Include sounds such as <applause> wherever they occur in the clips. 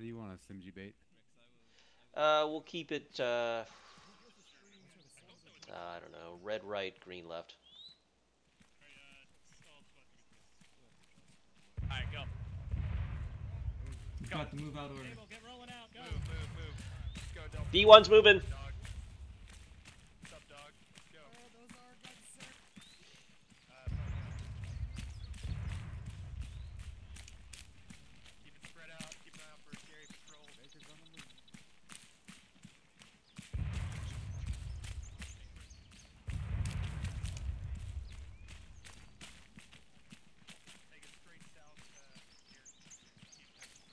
How do you want a Simji bait? Uh, we'll keep it. Uh, I don't know. Red right, green left. Alright, go. We've got to move out order. Get rolling out. Move, move, move. Go, D1's moving. Dog. What's up, dog? Go. Uh, fuck yeah. Keep it spread out. Keep an eye out for scary patrols. Take it straight south. Uh, here. Keep it front.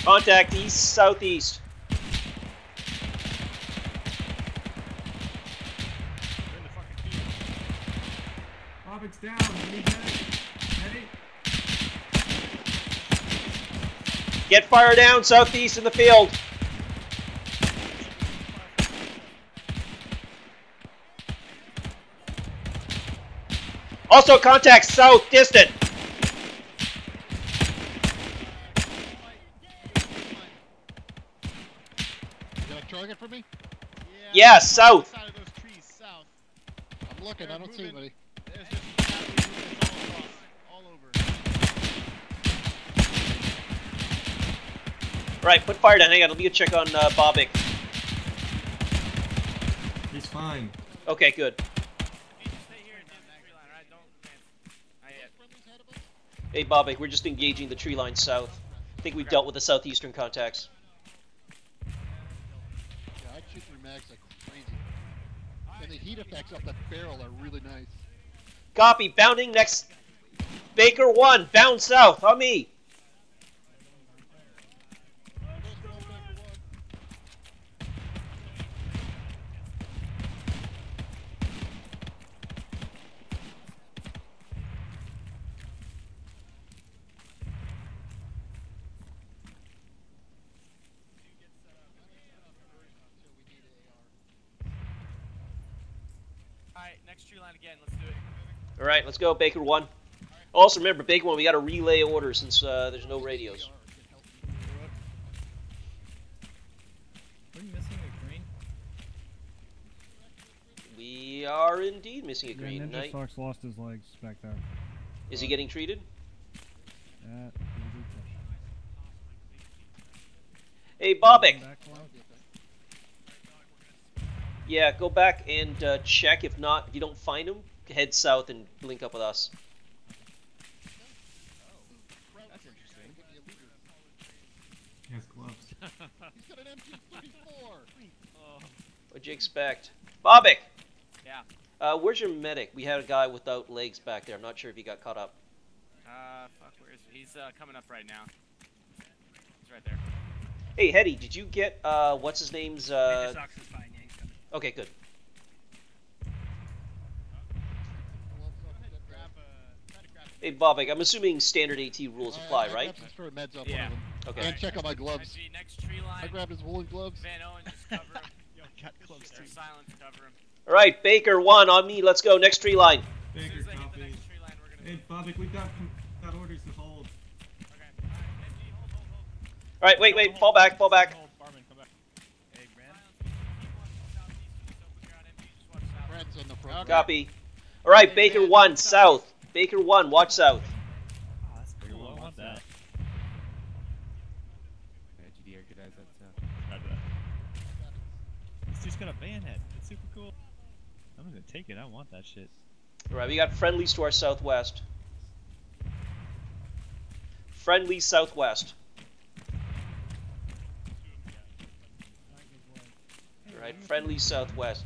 Alright. Contact east, southeast. We're in the fucking field. Bobbick's down. We need medic. Medic. Get fire down southeast in the field. Also contact south distant. You got a target for me? Yeah, south. Side of those trees, south. I'm looking. I don't see anybody. There's just shadowy movements all across. Right, put fire down. Hang on, let me go check on uh, Bobic. He's fine. Okay, good. Hey, just stay here and do the tree line, alright? Don't advance. Not yet. Friendly's ahead of us? Hey, Bobic, we're just engaging the tree line south. I think we've dealt with the southeastern contacts. Yeah, I shoot through mags like crazy. And the heat effects off that barrel are really nice. Copy, bounding next. Baker 1, bound south, on me. Alright, next tree line again. Let's do it. All right, let's go, Baker 1. Also, remember, Baker 1, we got to relay order since uh, there's no radios. Are you missing a green? We are indeed missing a Yeah, green. Ninja Knight. Fox lost his legs back there. Is he getting treated? That is a good. Hey, Bobic. Back one. Yeah, go back and uh, check. If not, if you don't find him, head south and link up with us. He has gloves. <laughs> He's got an MG34! Oh. What'd you expect? Bobic! Yeah. Uh, where's your medic? We had a guy without legs back there. I'm not sure if he got caught up. Uh, fuck, where is he? He's uh, coming up right now. He's right there. Hey, Hetty, did you get, uh, what's his name's, uh... Okay, good. Grab, try to grab Hey, Bobic, I'm assuming standard AT rules Uh, apply, I right? grabbed some meds off Yeah. one of them. Okay. And check out my gloves. IG, next tree line. I grabbed his woolen gloves. Van Owen, just <laughs> cover him. Yo, got close Or silence, cover him. Alright, Baker 1, on me. Let's go. Next tree line. As soon Baker as they hit the copy. next tree line, we're gonna. Hey, Bobbick, we've got got orders to hold. Okay. Alright, MG, hold, hold, hold. Alright, wait, wait. Fall back, fall back. Hold, back. Hey, Grant. Silence, keep one southeast, just open ground, MG, just watch south. Brad's on the front. Copy. Alright, Baker 1, south. Baker 1, watch south. Oh, that's cool. I want that. Yeah, GDR could eyes that uh, stuff. Grab that. This dude's got a bayonet. It's super cool. I'm gonna take it. I want that shit. Alright, we got friendlies to our southwest. Friendly southwest. Alright, friendly southwest.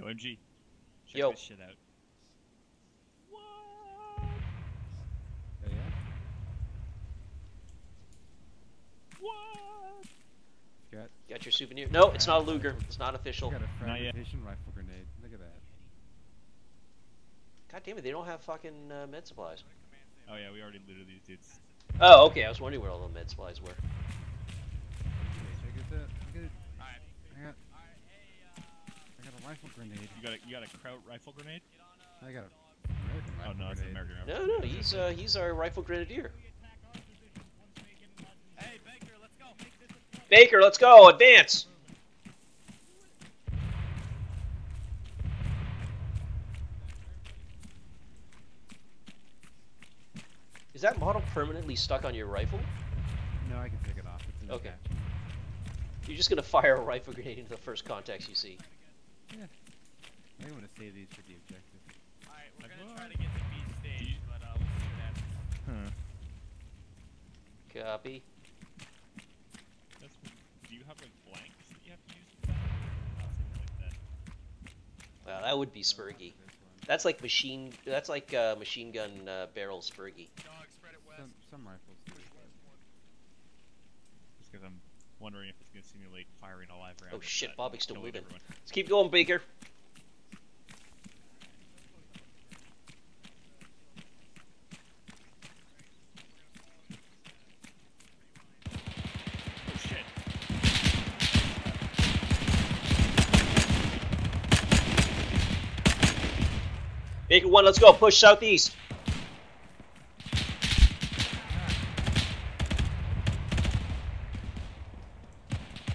Yo, MG. Check Yo. this shit out. What? Oh, yeah? What? Got, Got your souvenir? No, it's not a Luger. It's not official. got a fragmentation rifle grenade. Look at that. God damn it, they don't have fucking uh, med supplies. Oh yeah, we already looted these dudes. Oh, okay. I was wondering where all the med supplies were. Okay, check this out. Look at it. I got, I got a rifle grenade. You got a you got a Kraut rifle grenade? I got a American Oh rifle no, it's an. American rifle. No, no, he's uh, he's our rifle grenadier. Hey, Baker, let's go. Baker, let's go. Advance. Is that model permanently stuck on your rifle? No, I can take it off. It's Okay. attachment. You're just gonna fire a rifle grenade into the first contacts you see. I want to save these for the objective. Alright, we're Like gonna what? try to get to B stage, but uh, we'll see what happens. Huh. Copy. That's do you have like blanks that you have to use for that? Or something like that. Wow, that would be Spurgy. That's like machine. That's like uh, machine gun uh, barrel Spurgy. Dog, spread it west. Some, some rifles do. Just because I'm wondering if it's gonna simulate firing a live round. Oh shit, Bobby's still moving. everyone. Let's keep going, Baker. Oh shit. Baker one, let's go. Push southeast.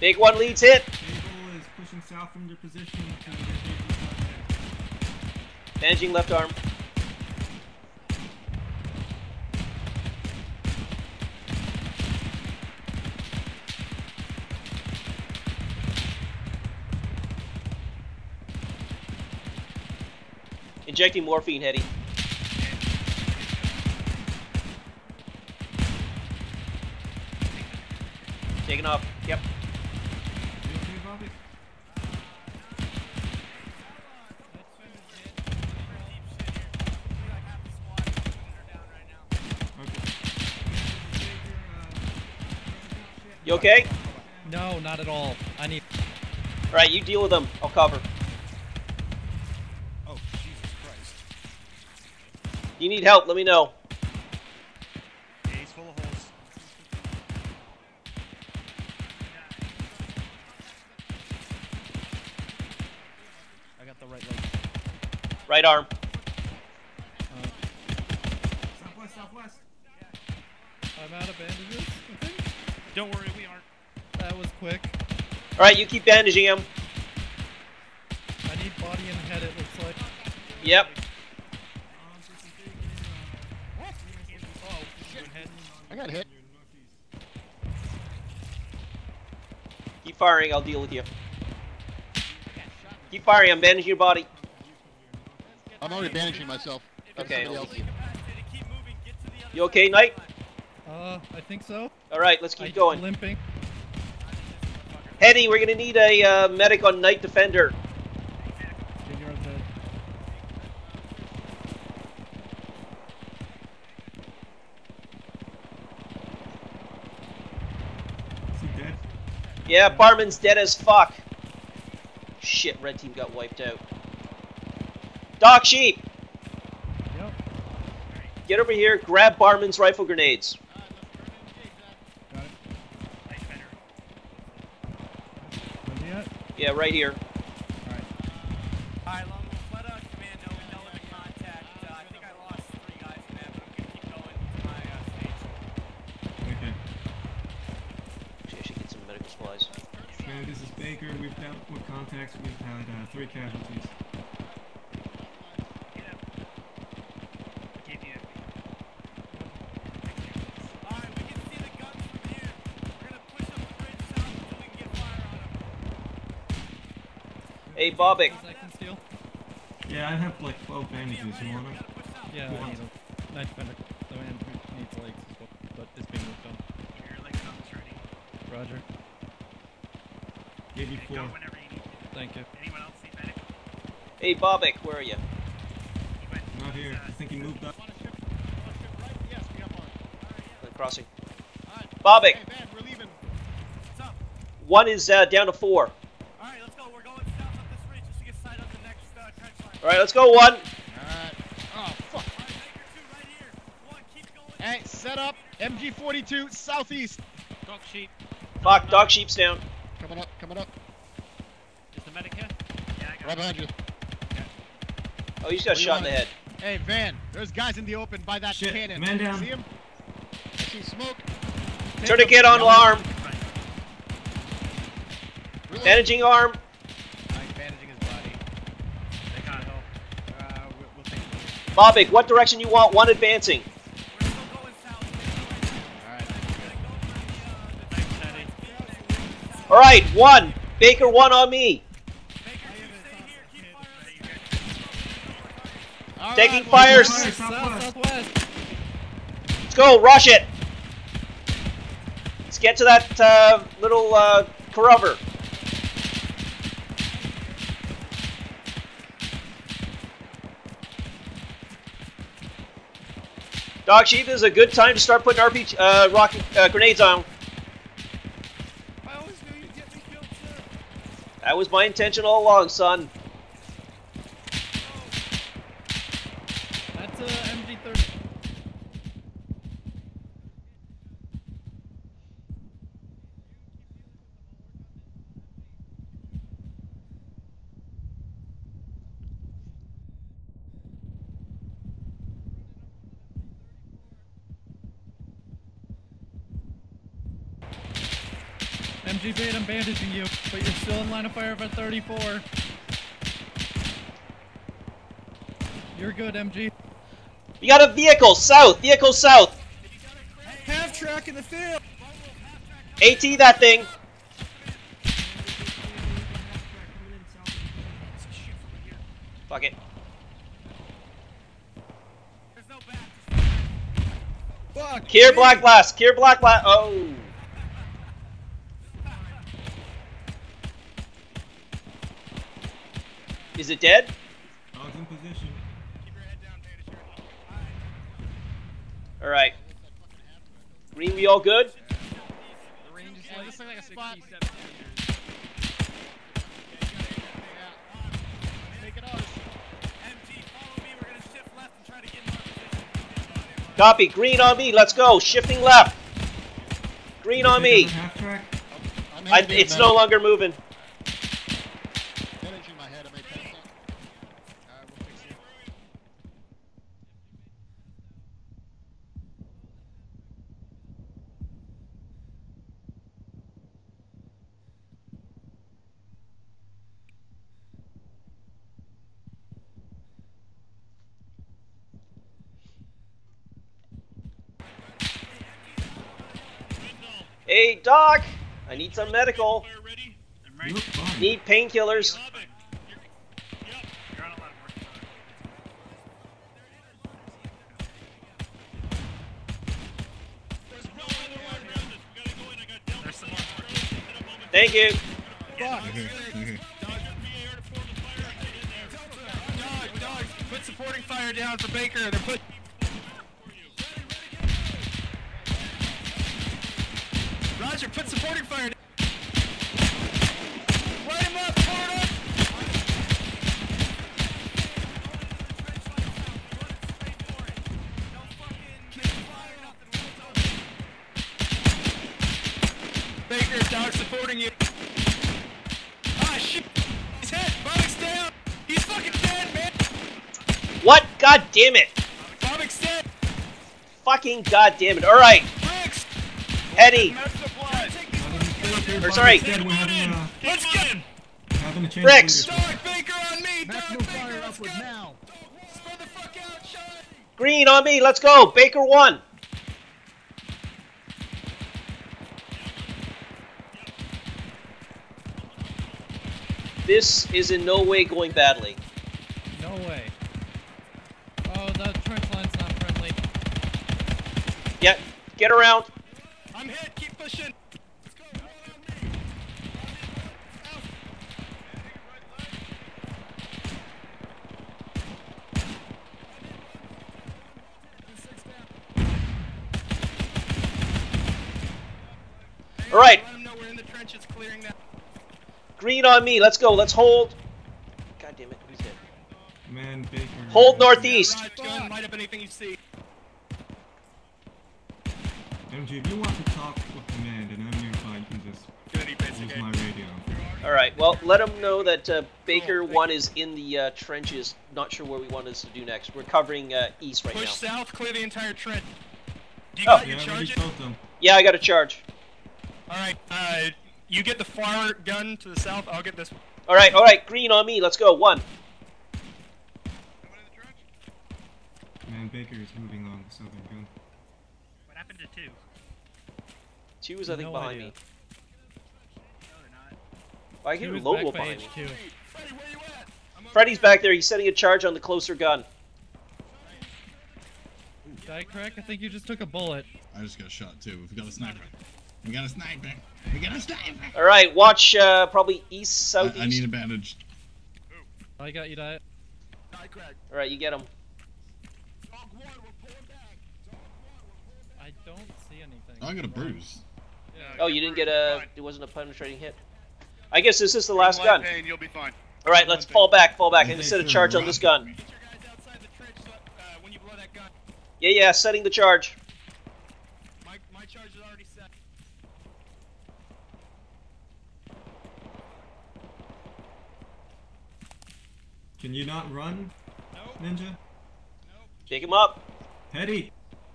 Big one leads hit. Managing left arm. Injecting morphine, Hetty. Taking off. Yep. Okay? No, not at all. I need. Alright, you deal with them. I'll cover. Oh Jesus Christ. You need help, let me know. Yeah, he's full of holes. I got the right leg. Right arm. Uh, Southwest, southwest. I'm out of bandages. I think Don't worry, we aren't. That was quick. Alright, you keep bandaging him. I need body and head. It looks like. Yep. Shit. Head. I got hit. Keep firing, I'll deal with you. Keep firing, I'm bandaging your body. I'm already bandaging myself. Okay, else. you. Capacity to keep moving, get to the other You okay, Knight? Uh, I think so. Alright, let's I keep going. Limping. Hetty, we're gonna need a uh, medic on Knight Defender. Junior on head. Is he dead? Yeah, Barman's dead as fuck. Shit, red team got wiped out. Doc Sheep, Yep. get over here, grab Barman's rifle grenades. Got it. Where's he at? Yeah, right here. Alright. Alright, Lone Wolf, let us commando know the contact. Uh, I think I lost three guys in that, but I'm gonna keep going to my uh, stage. Okay. Actually, I should get some medical supplies. Okay, this is Baker. We've dealt with contacts. We've had uh, three casualties. Alright, we can see the guns from here. We're gonna push up the bridge south until we can get fire on them. Hey, Bobic. I can steal. Yeah, I have like 12 bandages. You want them? Push south. Yeah, I need a nice defender. The man who needs legs as well, but is being worked on. Your leg comes ready. Roger. Gave you four. whenever you need to. Thank you. Anyone else need medic? Hey, Bobik, where are you? He went- Not here. uh, I think he moved up. Want to shift, want to shift right? Yes, we got one. I'm crossing. Alright. Bobik, Hey, Van, we're leaving. What's up? one is uh, down to four. Line. All right, let's go. One. Alright. Oh, fuck. Alright, Baker 2 right here. One, keep going. Hey, set up. MG42 southeast. Dog sheep. Fuck, dog sheep's down. Coming up, coming up. Is the medic here? Yeah, I got Right behind you. Oh, you just got What shot in the head. Hey, Van, there's guys in the open by that Shit, cannon. man down. See him? I see smoke. Take Turn to him. get on Yellow. alarm. Reload. Bandaging arm. I'm bandaging his body. They got help. Uh, we'll, we'll take it. Bobik, what direction you want? One advancing. We're still going south. Alright. We're gonna go for the, Thanks, Teddy. All right, one. Baker, one on me. Baker 2, stay here. Keep firing. All Taking well, fire. Fire, southwest. southwest. Let's go. Rush it. Let's get to that uh, little uh, cover. Dog sheep is a good time to start putting RPG uh, rocket uh, grenades on. I always knew you'd get me killed, sir. That was my intention all along, son. That's uh, MG30. MG bait, I'm bandaging you, but you're still in line of fire at 34. You're good, MG. You got a vehicle south. Vehicle south. Half track in the field. AT that thing. Fuck it. No. Fuck. Clear backblast. Kier Black Blast. Oh. Is it dead? Dog's in position. Keep your head down, All right. Green, we all good? The range is like, this looks like a spot. Make it ours. MG, follow me. We're gonna shift left and try to get in our position. Copy. Green on me. Let's go. Shifting left. Green on me. I'm I, heading in, it's no longer moving. Bandaging my head. I made 10 cents. Alright, we'll fix you. Hey, Doc. I need some medical. Need painkillers. Thank you. Dog, put supporting fire down for Baker. They're put. Damn it. Fucking god damn it. All right. Eddie. Or sorry. Let's get him. Bricks. Green on me. Let's go. Baker one. This is in no way going badly. No way. Get, get around. I'm hit. Keep pushing. All right. Trenches, Green on me. Let's go. Let's hold. God damn it. Who's hit? Man, Baker. Hold northeast. Right, MG, if you want to talk with command and I'm nearby, you can just Gonna need basic use aid. my radio. All right. Well, let them know that uh, Baker one is in the uh, trenches. Not sure where we want us to do next. We're covering uh, east right Push now. south, clear the entire trench. Do you Oh. got Yeah, your I already charges? told them. Yeah, I got a charge. All right. Uh, you get the far gun to the south. I'll get this. one. All right. All right. Green on me. Let's go. One. Man, Baker is moving along the southern gun. What happened to two? Two is I think No behind idea. me. Oh, I He hear was Lobo back behind me. HQ. Freddy, where you at? I'm over Freddy's back there. He's setting a charge on the closer gun. Die crack, I think you just took a bullet. I just got shot too. We got a sniper. We got a sniper. We got a sniper. All right. Watch uh, probably east, I, southeast. I need a bandage. I got you, die. Die crack. All right. You get him. Dog one, we're pulling back. Dog one, we're I don't see anything. Oh, I got a bruise. Yeah. Oh, you didn't get a. It wasn't a penetrating hit. I guess this is the last gun. Pain, you'll be fine. All right. Let's fall back. Fall back. I'm gonna set a charge on this gun. Get your guys outside the trench so, uh, when you blow that gun. Yeah. Yeah. Setting the charge. My, my charge is already set. Can you not run, Nope. Ninja? Take him up. Teddy,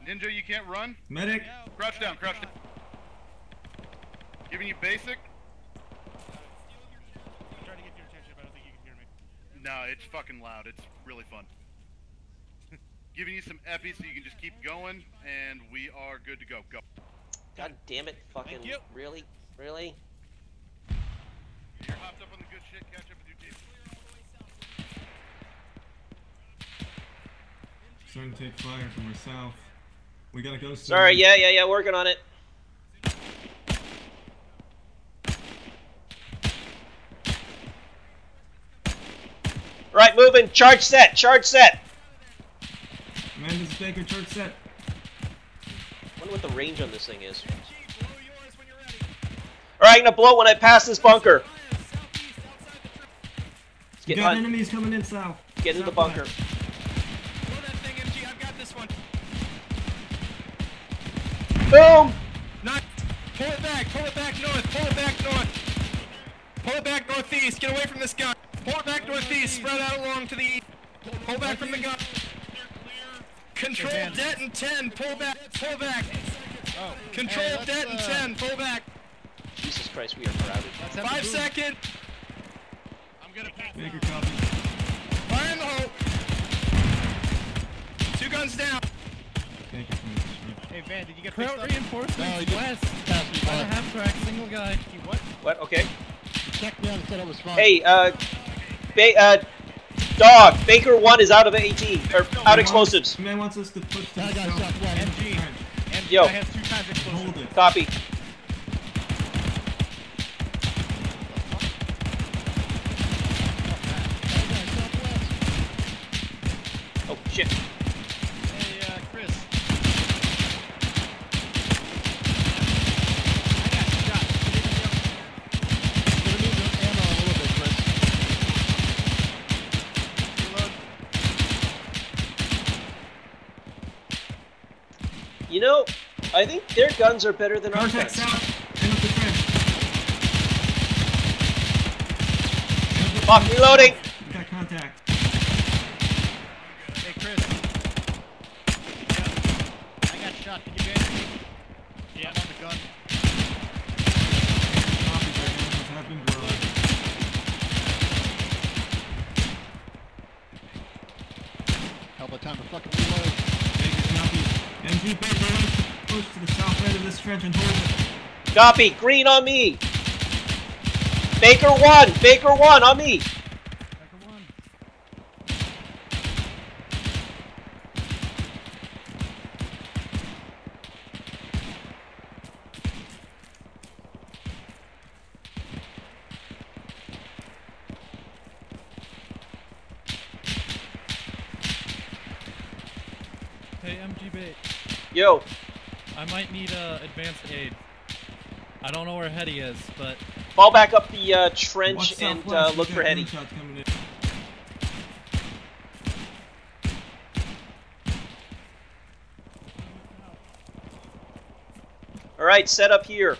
Ninja, you can't run. medic. Crouch down, crouch down. Giving you basic. I'm trying to get your attention, but I don't think you can hear me. No, it's fucking loud. It's really fun. <laughs> Giving you some epi so you can just keep going, and we are good to go. Go. God damn it. Fucking. Thank you. Really. Really. You're hopped up on the good shit. Catch up with your team. Starting to take fire from our south. We gotta go. Sorry. south. Yeah. Yeah. Yeah. Working on it. Right. Moving. Charge set. Charge set. Man, this is Baker church set. wonder what the range on this thing is. G, blow yours when you're ready. All right. I'm gonna blow when I pass this bunker. Fire southeast, outside the trench. Let's get, got on, enemies coming in south. get in the bunker. Blow that thing, MG. I've got this one. Boom. Not. Pull it back. Pull it back north. Pull it back north. Pull it back northeast. Get away from this gun. Pull back northeast. Spread out along to the east. Pull back from the gun. Control det and 10. Pull back. Pull back. Control Hey, let's, det and uh, 10. Pull back. Jesus Christ. We are crowded. Five second. I'm gonna pass. Baker copy. Fire in the hole. Two guns down. Baker finished. Hey Van, did you get Crowd reinforcements No, he just west. passed me By half crack, single guy. What? What? Okay. Checked me out and said I was fine. Hey. Uh. Ba- uh. Dog. Baker one is out of AT or out explosives. Man wants us to push the That guy's south. MG. MG Yo. I have two times explosive. Hold it. Copy. That guy's southwest. Oh shit. I think their guns are better than our guns. south. End of the trench. Fuck, reloading. We got contact. Hey, Chris. Yeah. I got shot. Can you get me? Yeah, I'm on the gun. Copy, Baker. Enemies have been growing. Hell of a time to fucking reload. Baker copy. MG Baker wants the south end of this trench and hold it. Copy. Green on me. Baker one. Baker one on me. Baker one. Hey, MGB. Yo. I might need uh, advanced aid. I don't know where Hetty is, but Fall back up the uh, trench Watch and uh, look for Hetty. gunshots coming in. All right, set up here.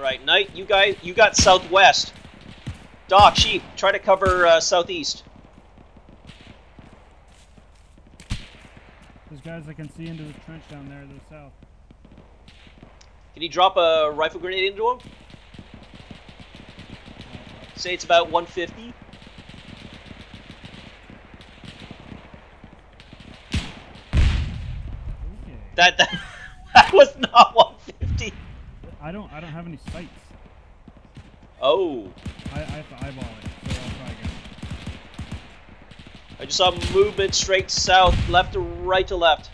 All right, Knight, you guys, you got southwest. Doc, Sheep, try to cover uh, southeast. There's guys I can see into the trench down there to the south. Can you drop a rifle grenade into him? Say it's about 150. Okay. That that, <laughs> that was not 150. I don't. I don't have any sights. Oh, I, I have to eyeball it. So I'll try again. I just saw movement straight south, left to right to left.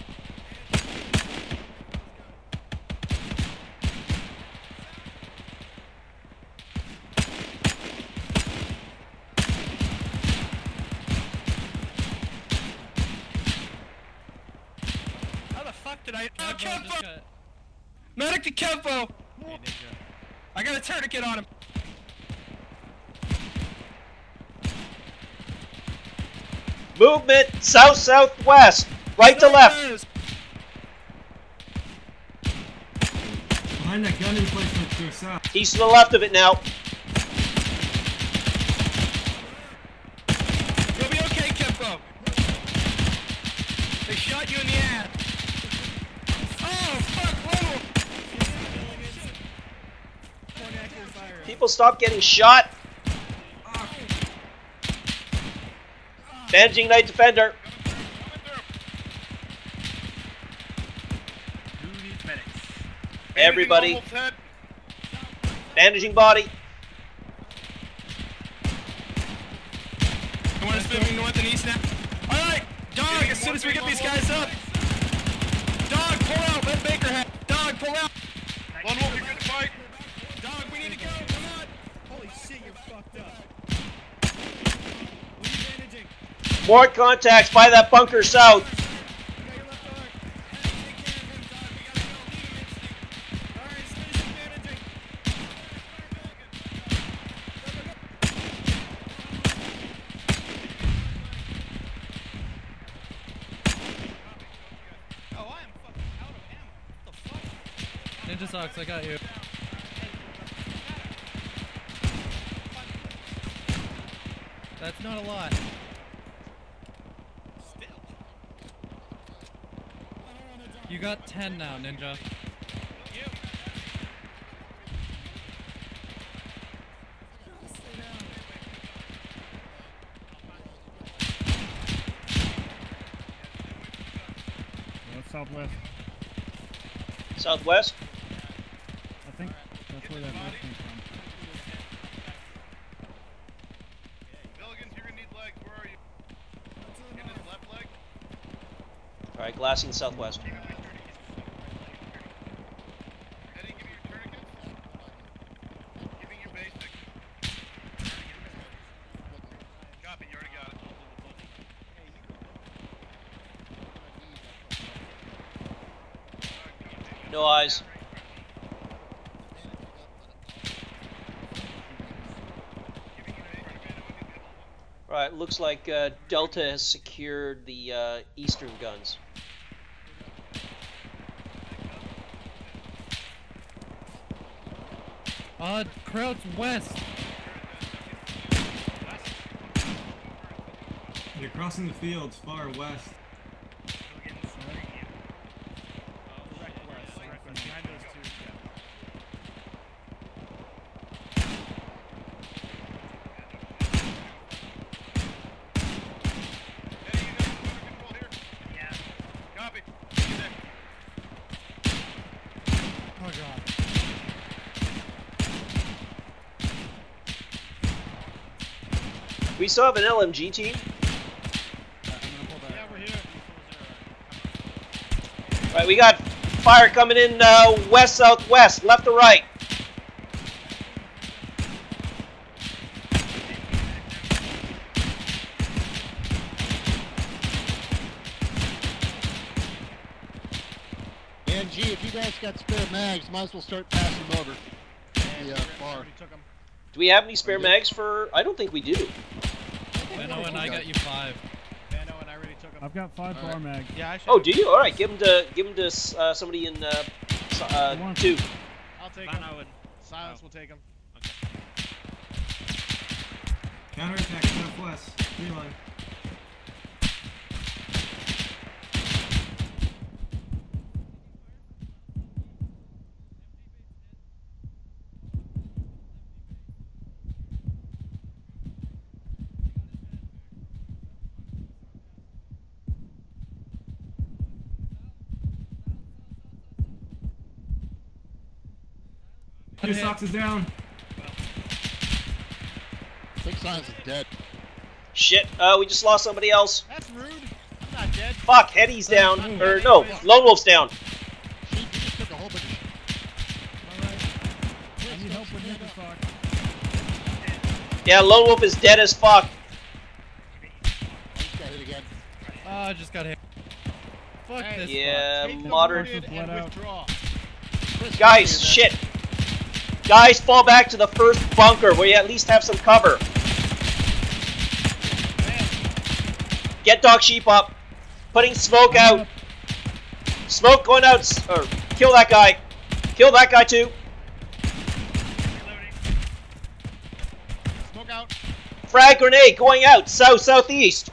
How the fuck did I? Oh, Kevo just Kempo! got- Medic to Kempo! Hey, Ninja. I got a tourniquet on him. Movement south southwest, right to left. Behind that gun emplacement to your south. He's to the left of it now. You'll be okay, Kempo. They shot you in the ass. Oh, fuck, Lowell! People stop getting shot. Bandaging Knight Defender. Who needs medics? Everybody. Bandaging body. You want us moving north and east now? Alright, dog, as soon as we get these guys up. Dog, pull out, let Baker have. Dog, pull out. One wolf, you're good to fight. Dog, we need to go, come on. Holy shit, you're fucked up. What are you bandaging? More contacts by that bunker south. You got your left arm. Take care of him, dog. We gotta go. Lead him instinct. Alright, as soon as you're bandaging. Oh, I am fucking out of ammo. What the fuck? Ninja socks. I got you. That's not a lot. You got 10 now, Ninja. Southwest. Southwest. I think that's where that first came from. Milligan's, you're gonna need legs. Where are you? In his left leg? All right, glassing southwest. Eddie, give me your tourniquets. Give me your basic. Copy, you already got it. No eyes. Right, looks like uh, Delta has secured the uh, eastern guns. Uh, Crouch West. You're crossing the fields far west. We still have an LMG team. Right, we got fire coming in uh, west, southwest, left to right. And gee, if you guys got spare mags, might as well start passing over. Yeah, uh. Do we have any spare mags for? I don't think we do. Benno and I got you five. Bano and I already took him. I've got five bar mag. Yeah, I should. Oh, do you? All right, give them to give them to uh, somebody in uh, uh, two. I'll take Bano him. and Silence will take him. Counterattack southwest. Reload. Your socks is down. I think Silence is dead. Shit. Uh, we just lost somebody else. That's rude. I'm not dead. Fuck. Hetty's down. Or no, Lone Wolf's down. She, she just took a whole bunch of I need help with Nickel Sock. Yeah, Lone Wolf is dead as fuck. Just got hit again. Oh, I just got hit. Fuck Hey, this. Yeah, modern. wounded and out. Guys, come here, man. shit. Guys, fall back to the first bunker where you at least have some cover. Get dog sheep up. Putting smoke out. Smoke going out. Or kill that guy. Kill that guy too. Smoke out. Frag grenade going out. South southeast.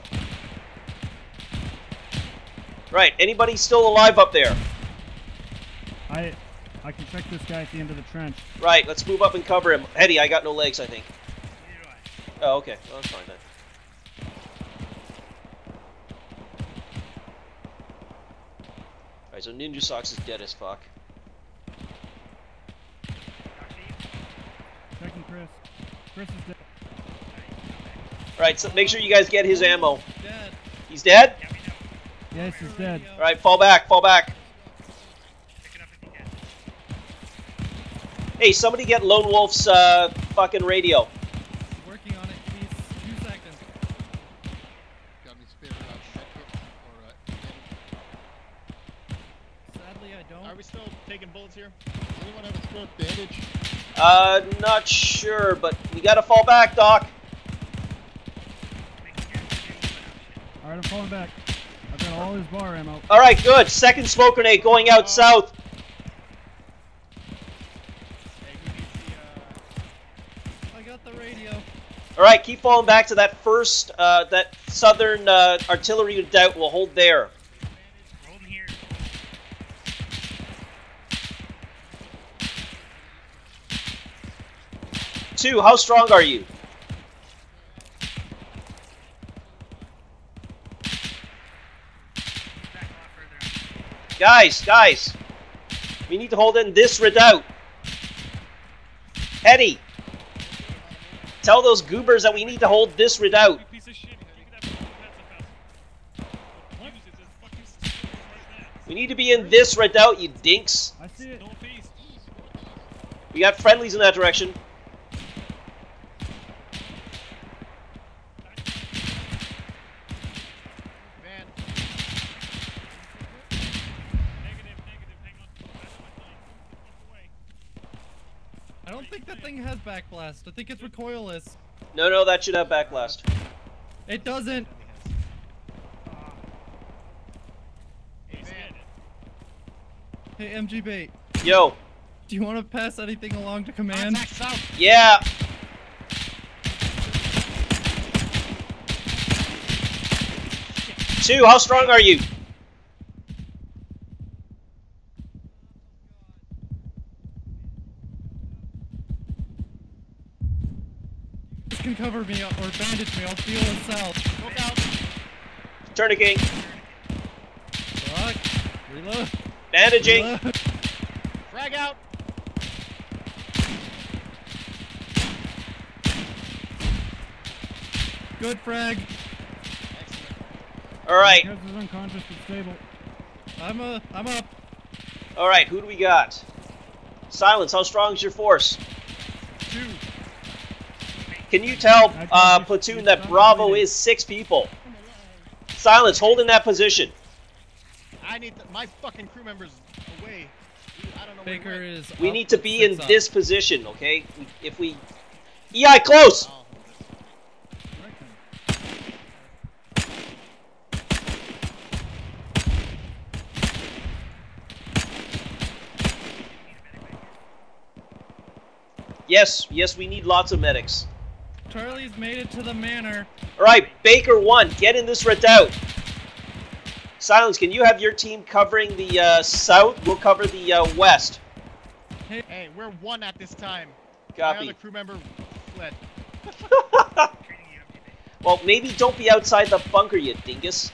Right. Anybody still alive up there? I I can check this guy at the end of the trench. Right. Let's move up and cover him. Hetty, I got no legs. I think. Oh, okay. Well, that's fine then. Alright, so Ninja Socks is dead as fuck. Checking Chris. Chris is dead. Alright, so make sure you guys get his ammo. He's dead? Yes, he's dead. Alright, fall back, fall back. Hey, somebody get Lone Wolf's uh, fucking radio. Working on it, please. Two seconds. Got any spare uh, med kits or uh, Sadly, I don't. Are we still taking bullets here? anyone have a spare bandage? Uh, not sure, but we gotta fall back, Doc. Alright, I'm falling back. I've got all his bar ammo. Alright, good. Second smoke grenade going out south. Hey, who needs the, uh... I got the radio. Alright, keep falling back to that first, uh, that southern uh, artillery redoubt. We'll hold there. Two, how strong are you? Guys, guys. We need to hold in this redoubt. Hetty. Tell those goobers that we need to hold this redoubt. piece of shit. You can have defensive vest. Use it as fucking steel like that. We need to be in this redoubt, you dinks. I see it. Northeast. We got friendlies in that direction. Van. Negative, negative. Hang on. That's my thing. Walk away. I don't think that thing has backblast. I think it's recoilless. No, no, that should have backblast. It doesn't. Hey, Van. MG Bait. Yo, Do you want to pass anything along to command? Yeah. Two, how strong are you? Cover me or bandage me. I'll deal in south. Smoke out. Tourniqueting, Fuck. Reload. bandaging. Reload. Frag out. Good frag. Excellent. All right, is unconscious but stable. I'm a. I'm up. all right. Who do we got? Silence. How strong is your force? Two. Can you tell uh, platoon that Bravo is six people? Silence. Hold in that position. I need the, my fucking crew members away. Baker is. We need to be in up. this position, okay? If we... EI, close! I'll hold it. Correct then. Yes, yes, we need lots of medics. Charlie's made it to the manor. Alright, Baker 1, get in this redoubt. Silence, can you have your team covering the uh, south? We'll cover the uh, west. Hey, we're one at this time. My Copy. other crew member fled. <laughs> well, maybe don't be outside the bunker, you dingus.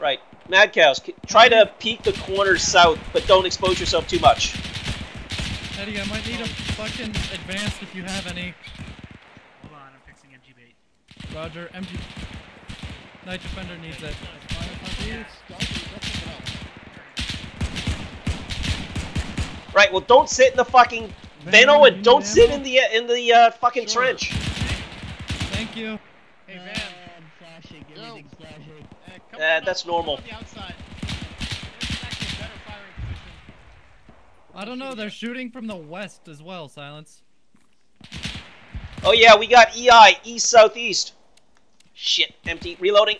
Right, Mad Cows, try to peek the corners south, but don't expose yourself too much. Eddie, I might need a fucking advance if you have any. Hold on, I'm fixing MG bait. Roger, MG. Night Defender needs it. Right, well, don't sit in the fucking Veno and don't sit in the in the uh, fucking trench. Thank you. Hey, Van. flashing, Go. everything's flashing. eh, come Uh, on that's up, come normal. On the outside. There's actually a better firing position. I don't know, they're shooting from the west as well, Silence. Oh yeah, we got EI, east southeast. Shit, empty. Reloading.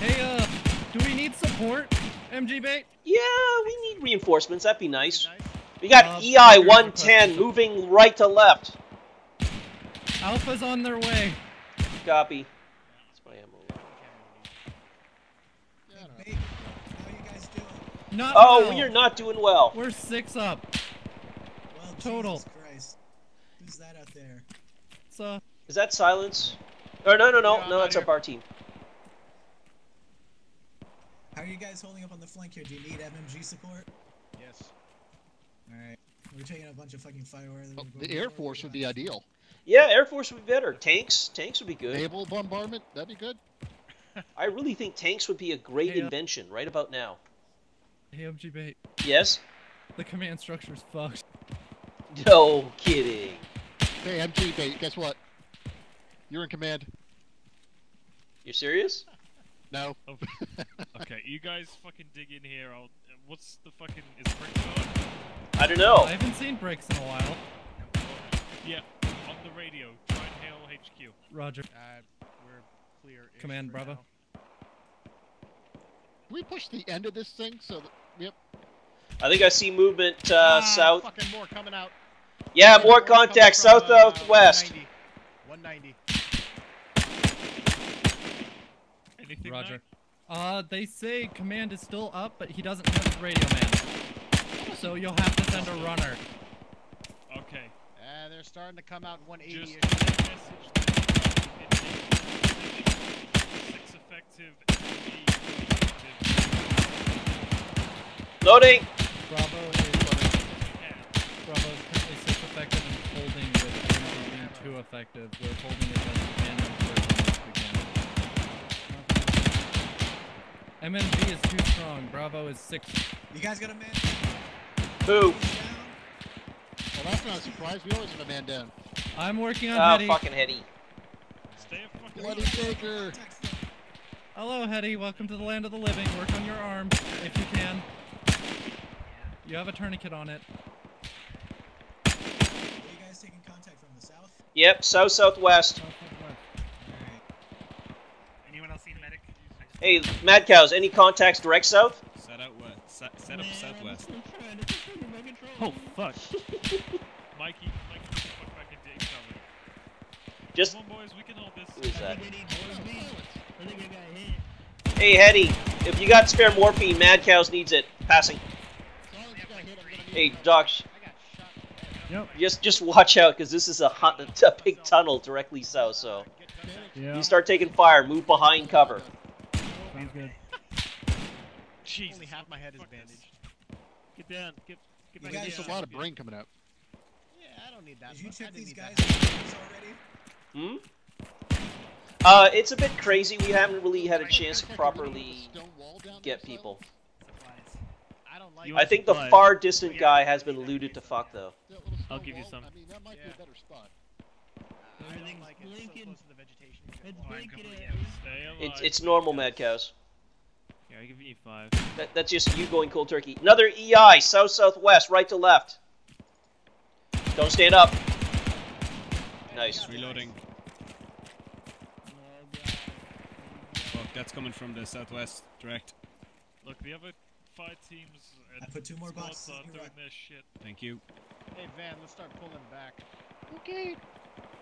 Hey, uh, do we need support, MG Bait? Yeah, we need reinforcements. That'd be nice. Nice. We got Uh, EI 110 moving right to left. Alpha's on their way. Copy. That's my ammo. Yeah, I don't know. Hey, how you guys doing? Not Oh, well. we are not doing well. We're six up. Well, Total. Jesus Christ. Who's that out there? So, Is that silence? Or no, no, no, Yeah, no. out That's our here. bar team. How are you guys holding up on the flank here? Do you need MMG support? Yes. Alright. We're taking a bunch of fucking fire. Well, the Air Force would be ideal. Yeah, Air Force would be better. Tanks, tanks would be good. Naval bombardment, that'd be good. I really think tanks would be a great Hey, uh, invention right about now. Hey, MG Bait. Yes? The command structure's fucked. No kidding. Hey, MG, bait, guess what? You're in command. You're serious? No. Oh, <laughs> okay, you guys fucking dig in here. I'll. uh, What's the fucking is Brick on? I don't know. I haven't seen bricks in a while. Yeah, on the radio. Try and hail HQ. Roger. Uh, we're clear. Command Bravo. Can we push the end of this thing so that. Yep. I think I see movement uh, ah, south. Fucking more coming out. Yeah, more coming contact from, south uh, southwest. 190. 190. Anything? Roger. Knight? Uh, they say command is still up, but he doesn't have his radio man. So you'll have to send a runner. Okay. Uh, they're starting to come out 180 Just message that it's a six effective Loading. Bravo is Yeah. Bravo is currently six effective and holding with MMG being two effective. We're holding against command and first again. MMG is too strong. Bravo is six. You guys got a man? down? Who? Well, that's not a surprise. We always have a man down. I'm working on Ah, Hetty. fucking Hetty. Stay a fucking. Bloody Baker! Hello, Hetty. Welcome to the land of the living. Work on your arm if you can. You have a tourniquet on it. Are you guys taking contact from the south? Yep, south southwest. South, southwest. Alright. Anyone else need a medic? Hey, Mad Cows, any contacts direct south? Set out west. Set, set up Man, southwest. I'm trying to defend my control. Oh fuck. <laughs> Mikey, Mikey, get the fuck back into incoming. Just, Come on, boys, we can hold this. who is that? think I need morphine. I think I got hit. Hey, Hetty, if you got spare morphine, Mad Cows needs it. Passing. As long as you got hit, I'm gonna need Hey. Doc, I got shot. Yep. just just watch out, because this is a, hu- <laughs> a big tunnel directly south, so... Yeah. You start taking fire, move behind cover. Sounds good. <laughs> Jesus. Only half my head is bandaged. Get down. Get, get You back guys- in. There's a lot of brain coming out. Yeah, I don't need that Did you much. I check these guys' that. already? Hmm? Uh, it's a bit crazy. We haven't really had a chance to There's like a little properly stone wall down get there, people. Supplies. I don't like You I think the supplies? far distant guy has been looted to fuck, though. I'll give you some. I mean, that might be a better spot. Everything's like blinking. close to the vegetation. It's blinking Stay. It's it's normal, Mad Cows. Yeah, I give you five. That, that's just you going cold turkey. Another EI, south southwest, right to left. Don't stand up. Nice. Reloading. Fuck, that's coming from the southwest, direct. Look, the other five teams and I put two more squads boxes are on your doing right. their shit. Thank you. Hey Van, let's start pulling back. Okay.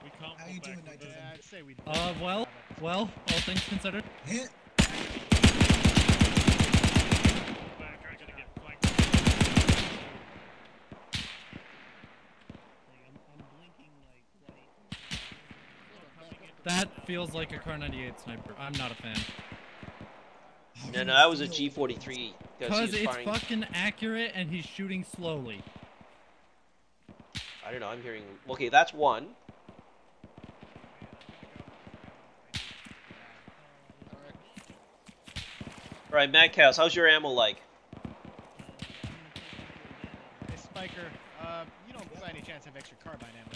We can't How pull you back doing, with Night. Yeah, I'd say we. Uh, well, well, all things considered. Hit. Pull back, we're gonna get flanked. That feels like a Kar 98 sniper. I'm not a fan. No, no, that was a G43. Because it's firing. fucking accurate and he's shooting slowly. I don't know. I'm hearing. Okay, that's one. All right, Mad Cows, how's your ammo like? Hey Spiker, uh, you don't by any chance have extra carbine ammo?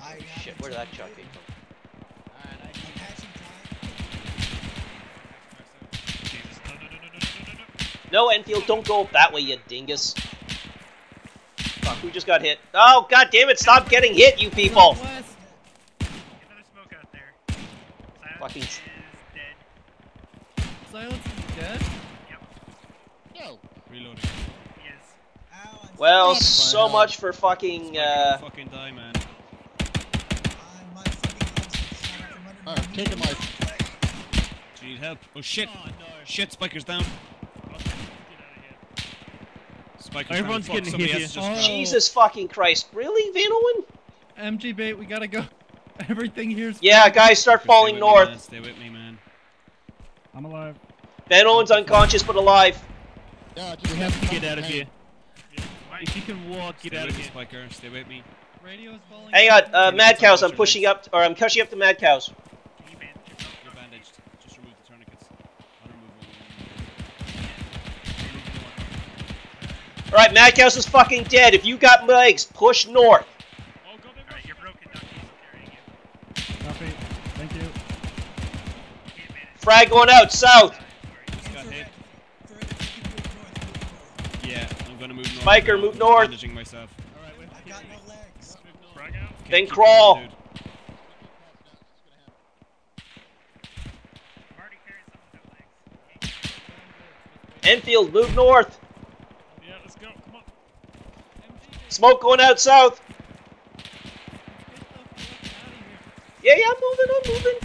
I Shit, where did that shot came from? No, no. No, Enfield, don't go that way, you dingus. Fuck, we just got hit. Oh, god damn it, stop getting hit, you people! Southwest. Another smoke out there. Silence Fucking- is dead. Silence is dead. No. Reloading. He is. Well, so much for fucking, uh... fucking die, man. I'm my fucking legs are shot out Alright, me. taking my. Do you need help? Oh shit! Oh no. Shit, Spiker's down. Okay, let's get out of here. Spiker's Everyone's getting hit here. Oh. Jesus fucking Christ. Really, Van Owen? MG bait, we gotta go. <laughs> Everything here's. Yeah, guys, start Stay falling with me, north. man, Stay with me, man. I'm alive. Van Owen's unconscious but alive. Yeah, just We have to get out of Hey, here. If you can walk, get Stay out of here. Spiker. Stay with me. Radio is falling. Hang on, uh, Mad Cows, I'm pushing up, or I'm pushing up the Mad Cows. Alright, Mad Cows is fucking dead. If you got legs, push north. Thank you. Frag going out, south. Yeah, I'm gonna move north. Biker move north. Managing myself. Right, I got no legs. Then crawl. Going, Enfield, move north. Smoke going out south. Yeah, yeah, I'm moving, I'm moving.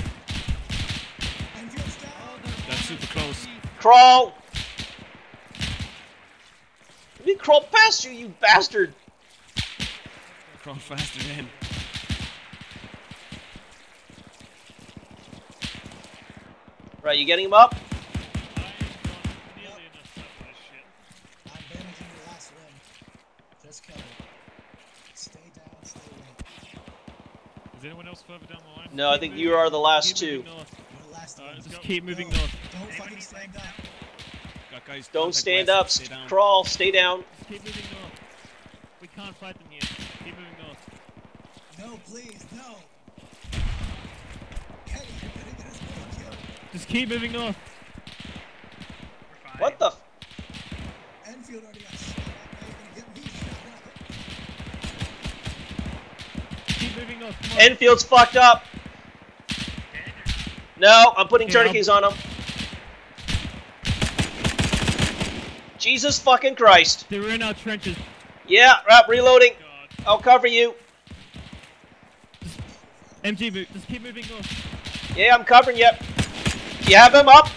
That's super close. Crawl. Let me crawl past you, you bastard. Crawl faster then. Right, you getting him up? I ain't got nearly enough stuff for this shit. I'm bandaging your last limb. Just cover it. Stay down, stay away. Is anyone else further down the line? No, I think moving- you are the last keep two. moving north. You're the last Alright, Just go. keep moving go. north. Don't Anyone fucking stand up. Got guys. Don't stand west. up. Stay down. Crawl. Stay down. Keep moving north. We can't fight them yet. Keep moving north. No, please, no. Kenny, you're gonna get us both killed. Just keep moving north. What the? F- Enfield already got shot at. Now you're gonna get me shot at. Keep moving north. Come on. Enfield's fucked up. No, I'm putting tourniquets on him. Jesus fucking Christ. They were in our trenches. Yeah, right, reloading. God. I'll cover you. MG, move. Just keep moving north. Yeah, I'm covering you. You have them up.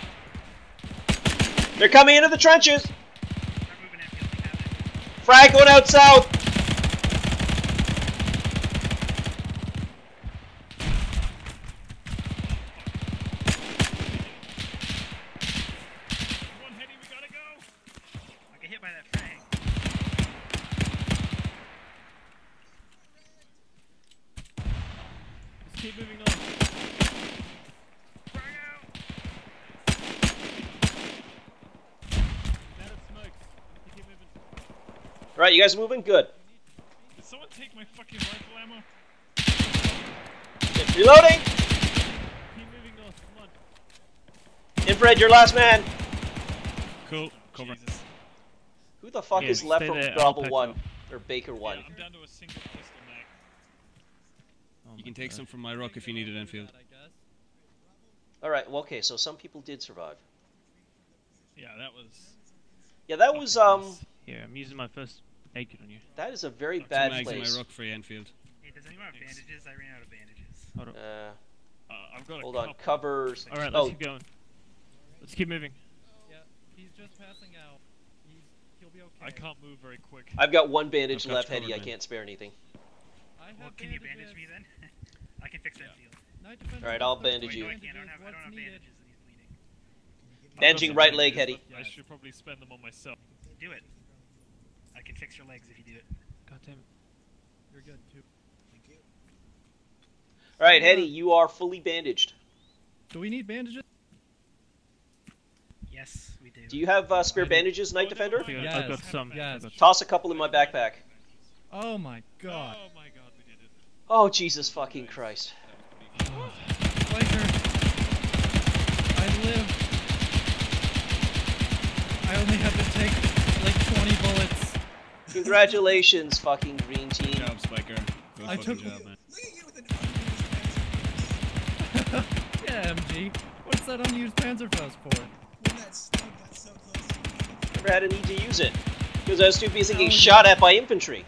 They're coming into the trenches. Start moving Enfield. We have it. Frag going out south. Come on, Hetty, we gotta go. I get hit by that frag. Just keep moving north. Frag out. Out of smokes. Just keep moving. Right, you guys moving? Good. Did someone take my fucking rifle ammo? Reloading! Keep moving north, come on. Infrared, your last man. Cool, cover. Who the fuck Yeah, is left from there, I'll Bravo pick 1? up. Or Baker 1? I'm down to a single pistol mag. Oh You can take God. some from my rock if you need it, Enfield. Alright, well, okay, so some people did survive. Yeah, that was. Yeah, that was, um, Here, I'm using my first aid kit on you. that is a very Two bad mags place. my rook for you, Enfield. Hey, does anyone have bandages? I ran out of bandages. Hold on. Uh, Uh, I've got a hold on, couple. covers. Alright, let's oh, keep going. Let's keep moving. Yeah, he's just passing out. He's, he'll be okay. I can't move very quick. I've got one bandage got left, you Hetty. I can't spare anything. I have Well, can you bandage me then? <laughs> I can fix Enfield. Night Defender Alright, I'll 13 bandage you. No, I can't. I don't have, I don't have bandages and he's bleeding. I've got Bandaging right leg, bandages, Hetty. I should probably spend them on myself. Do it. I can fix your legs if you do it. God damn it. You're good too. Thank you. Alright, Hetty, you are fully bandaged. Do we need bandages? Yes, we do. Do you have uh, spare bandages, Night Defender? Yes. I've got some. I've Yes. Toss a couple in my backpack. Oh my god. Oh my god, we did it. Oh, Jesus fucking Christ. Flanker. <sighs> I live. I only have to take like 20 bullets. Congratulations, fucking green team. Good job, Spiker. Good I fucking took- job, man. Look at you with an unused <laughs> Yeah, MG. What's that unused Panzerfaust for? When that StuG got so close. Never had a need to use it. Because I was too busy getting shot at by infantry.